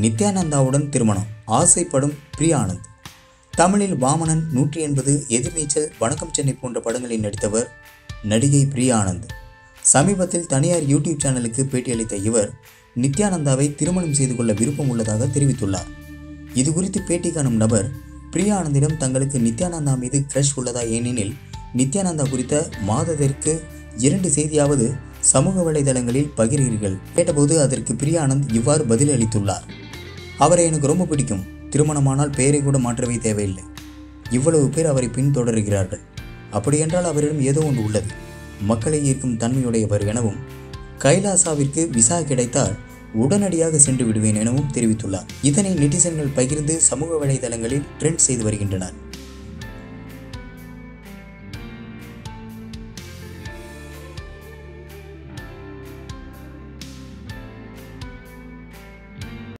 நித்யானந்தாவுடன் திருமணம். ஆசைப்படும் பிரியானந்த். தமிழில் வாமனன் நூற்றி எண்பது எதிர்நீச்சல் வணக்கம் சென்னை போன்ற படங்களில் நடித்தவர் நடிகை பிரியானந்த். சமீபத்தில் தனியார் யூடியூப் சேனலுக்கு பேட்டியளித்த இவர் நித்யானந்தாவை திருமணம் செய்து கொள்ள விருப்பம் உள்ளதாக தெரிவித்துள்ளார். இது குறித்து பேட்டி காணும் நபர் பிரியானந்திடம் தங்களுக்கு நித்யானந்தா மீது கிரஷ் உள்ளதா ஏனெனில் நித்யானந்தா குறித்த மாதத்திற்கு இரண்டு செய்தியாவது சமூக வலைதளங்களில் பகிர்கிறீர்கள். கேட்டபோது அதற்கு பிரியானந்த் இவ்வாறு பதிலளித்துள்ளார். அவரை எனக்கு ரொம்ப பிடிக்கும். திருமணமானால் பெயரை கூட மாற்றவே தேவையில்லை. இவ்வளவு பேர் அவரை பின்தொடர்கிறார்கள். அப்படியென்றால் அவரிடம் ஏதோ ஒன்று உள்ளது. மக்களை ஈர்க்கும் தன்மையுடையவர் எனவும் கைலாசாவிற்கு விசா கிடைத்தால் உடனடியாக சென்று விடுவேன் எனவும் தெரிவித்துள்ளார். இதனை நெட்டிசன்கள் பகிர்ந்து சமூக வலைதளங்களில் ட்ரெண்ட் செய்து வருகின்றனர்.